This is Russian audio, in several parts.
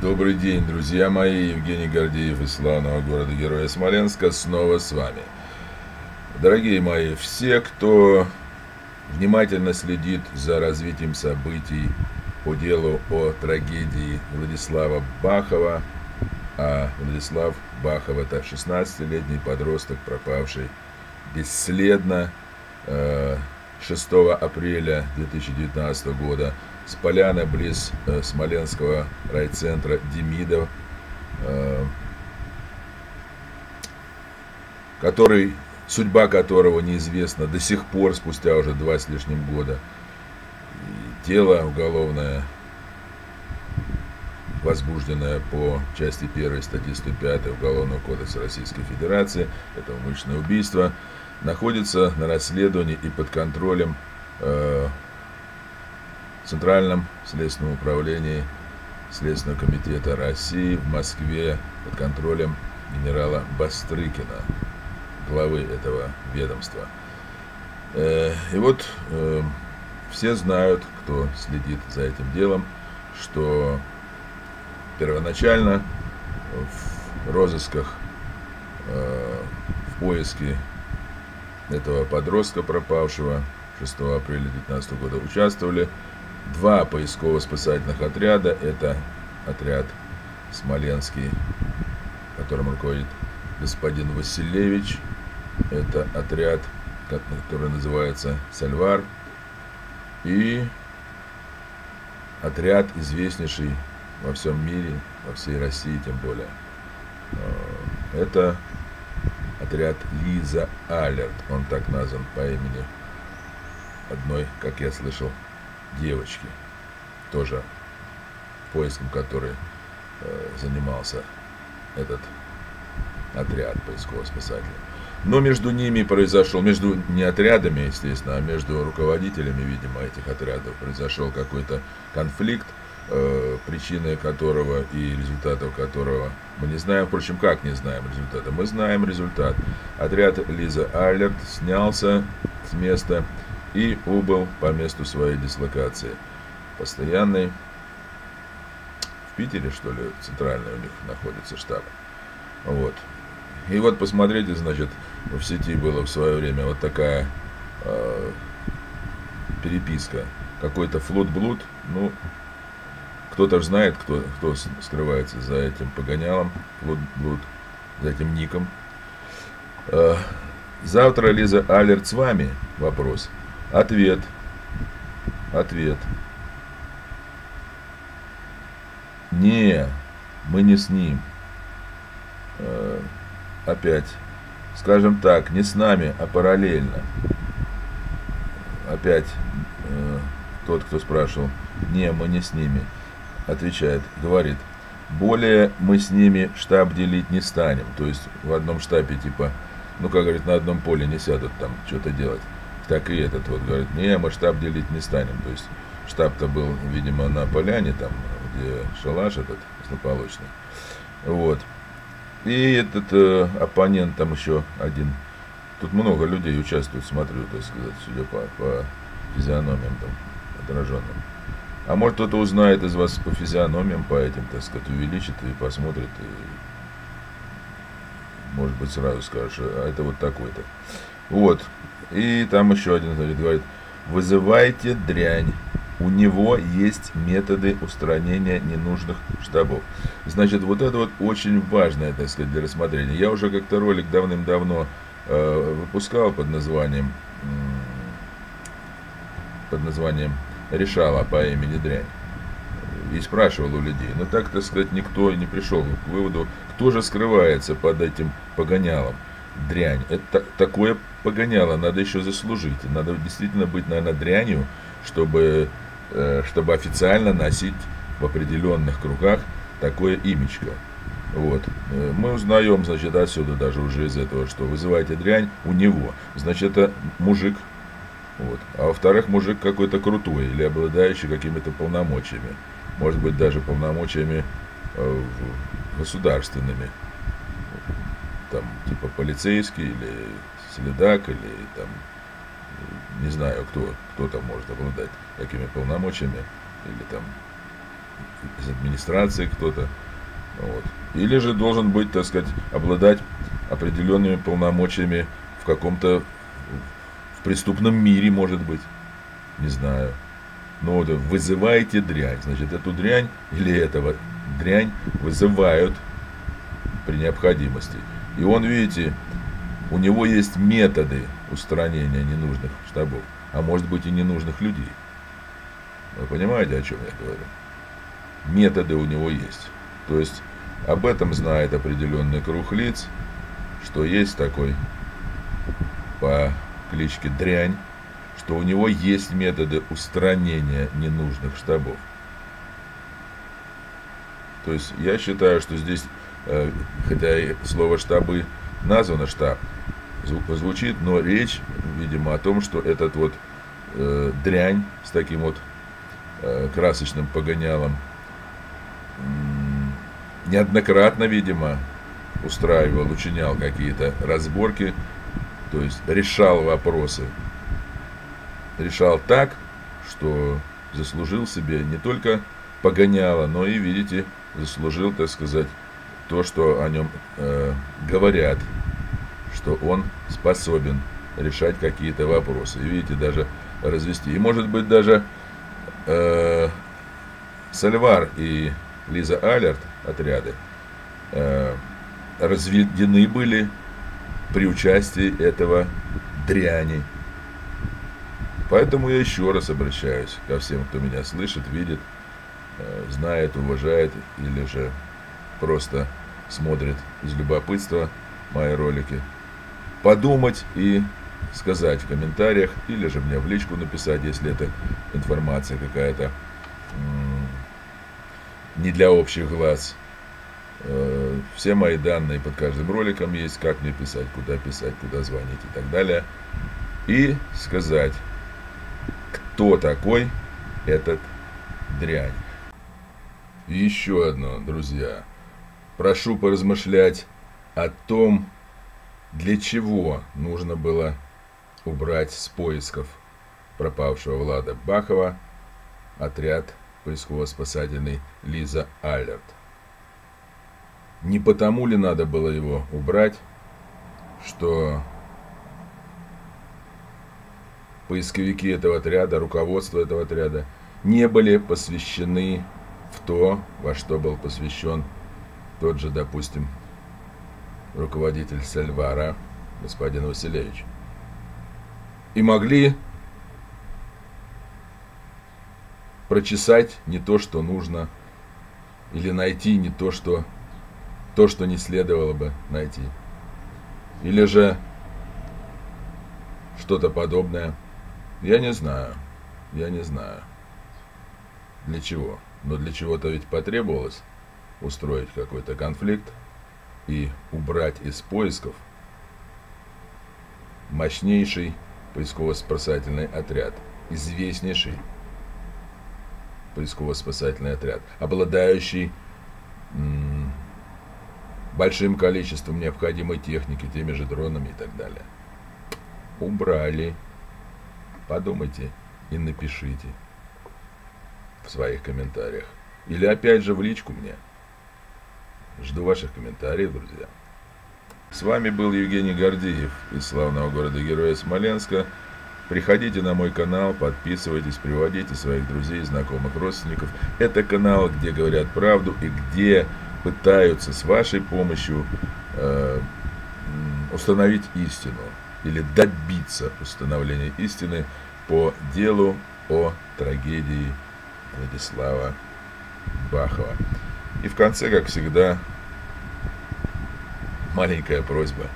Добрый день, друзья мои. Евгений Гордеев из славного города-героя Смоленска снова с вами. Дорогие мои, все, кто внимательно следит за развитием событий по делу о трагедии Владислава Бахова, а Владислав Бахов это 16-летний подросток, пропавший бесследно 6 э, апреля 2019 года с поляны близ э, Смоленского райцентра Демидов, э, который, судьба которого неизвестна до сих пор, спустя уже два с лишним года. И дело уголовное, возбужденное по части 1 статьи 105 Уголовного кодекса Российской Федерации, это умышленное убийство, находится на расследовании и под контролем э, Центральном следственном управлении Следственного комитета России в Москве под контролем генерала Бастрыкина, главы этого ведомства. Э, и вот э, все знают, кто следит за этим делом, что первоначально в розысках, э, в поиске этого подростка пропавшего 6 апреля 2019 года участвовали два поисково-спасательных отряда. Это отряд Смоленский, которым руководит господин Василевич. Это отряд, который называется Сальвар. И отряд, известнейший во всем мире, во всей России тем более. Э, это отряд Лиза Алерт. Он так назван по имени одной, как я слышал, девочки, тоже поиском которой э, занимался этот отряд поисково-спасательный. Но между ними произошел, между не отрядами, естественно, а между руководителями, видимо, этих отрядов произошел какой-то конфликт, э, причины которого и результатов которого мы не знаем. Впрочем, как не знаем результата? Мы знаем результат. Отряд Лиза Айлерт снялся с места и убыл по месту своей дислокации. Постоянный в Питере, что ли, центральный у них находится штаб. Вот. И вот посмотрите, значит, в сети было в свое время вот такая э, переписка. Какой-то флот-блуд, ну, кто-то же знает, кто, кто скрывается за этим погонялом, флот-блуд, за этим ником. Э, завтра Лиза Алерт с вами? Вопрос. Ответ. Ответ. Не, мы не с ним. Э, опять. Скажем так, не с нами, а параллельно. Опять э, тот, кто спрашивал. Не, мы не с ними. Отвечает, говорит. Более мы с ними штаб делить не станем. То есть в одном штабе, типа, ну, как говорит, на одном поле не сядут там что-то делать так и этот вот говорит, не, мы штаб делить не станем. То есть штаб-то был, видимо, на поляне, там, где шалаш этот злополучный. Вот. И этот э, оппонент там еще один. Тут много людей участвует, смотрю, так сказать, судя по, по физиономиям там отраженным. А может кто-то узнает из вас по физиономиям, по этим, так сказать, увеличит и посмотрит, и может быть сразу скажешь, а это вот такой-то. Вот. И там еще один значит, говорит, вызывайте дрянь. У него есть методы устранения ненужных штабов. Значит, вот это вот очень важное, так сказать, для рассмотрения. Я уже как-то ролик давным-давно э, выпускал под названием под названием «Решала по имени Дрянь» и спрашивал у людей. Но так, так сказать, никто не пришел к выводу, кто же скрывается под этим погонялом дрянь. Это такое погоняло, надо еще заслужить. Надо действительно быть, наверное, дрянью, чтобы, э, чтобы официально носить в определенных кругах такое имечко. Вот. Э, мы узнаем, значит, отсюда даже уже из этого, что вызываете дрянь у него. Значит, это мужик. Вот. А во-вторых, мужик какой-то крутой или обладающий какими-то полномочиями. Может быть, даже полномочиями э, государственными там, типа полицейский или следак, или там, не знаю, кто, кто там может обладать такими полномочиями, или там из администрации кто-то. Вот. Или же должен быть, так сказать, обладать определенными полномочиями в каком-то в преступном мире, может быть. Не знаю. Но вот вызываете дрянь. Значит, эту дрянь или этого дрянь вызывают при необходимости. И он, видите, у него есть методы устранения ненужных штабов, а может быть и ненужных людей. Вы понимаете, о чем я говорю? Методы у него есть. То есть об этом знает определенный круг лиц, что есть такой по кличке Дрянь, что у него есть методы устранения ненужных штабов. То есть я считаю, что здесь, хотя и слово штабы названо штаб, звучит, но речь, видимо, о том, что этот вот э, дрянь с таким вот э, красочным погонялом неоднократно, видимо, устраивал, учинял какие-то разборки, то есть решал вопросы. Решал так, что заслужил себе не только погоняло, но и, видите, заслужил, так сказать, то, что о нем э, говорят, что он способен решать какие-то вопросы. И видите, даже развести. И может быть даже э, Сальвар и Лиза Алерт отряды э, разведены были при участии этого дряни. Поэтому я еще раз обращаюсь ко всем, кто меня слышит, видит, э, знает, уважает или же просто смотрит из любопытства мои ролики. Подумать и сказать в комментариях или же мне в личку написать, если это информация какая-то не для общих глаз. Э, все мои данные под каждым роликом есть, как мне писать, куда писать, куда звонить и так далее. И сказать, кто такой этот дрянь. И еще одно, друзья. Прошу поразмышлять о том, для чего нужно было убрать с поисков пропавшего Влада Бахова отряд поисково-спасательный Лиза Алерт. Не потому ли надо было его убрать, что поисковики этого отряда, руководство этого отряда не были посвящены в то, во что был посвящен тот же, допустим, руководитель Сальвара, господин Василевич. И могли прочесать не то, что нужно, или найти не то, что, то, что не следовало бы найти. Или же что-то подобное. Я не знаю. Я не знаю. Для чего? Но для чего-то ведь потребовалось устроить какой-то конфликт и убрать из поисков мощнейший поисково-спасательный отряд, известнейший поисково-спасательный отряд, обладающий большим количеством необходимой техники, теми же дронами и так далее. Убрали. Подумайте и напишите в своих комментариях. Или опять же в личку мне. Жду ваших комментариев, друзья. С вами был Евгений Гордеев из славного города-героя Смоленска. Приходите на мой канал, подписывайтесь, приводите своих друзей, знакомых, родственников. Это канал, где говорят правду и где пытаются с вашей помощью э, установить истину или добиться установления истины по делу о трагедии Владислава Бахова. И в конце, как всегда, маленькая просьба.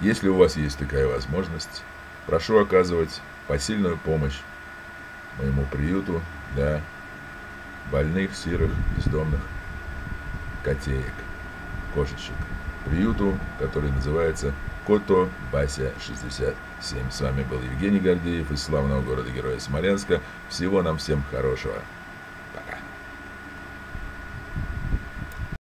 Если у вас есть такая возможность, Прошу оказывать посильную помощь моему приюту для больных, сирых, бездомных котеек, кошечек. Приюту, который называется Кото Бася 67. С вами был Евгений Гордеев из славного города-героя Смоленска. Всего нам всем хорошего.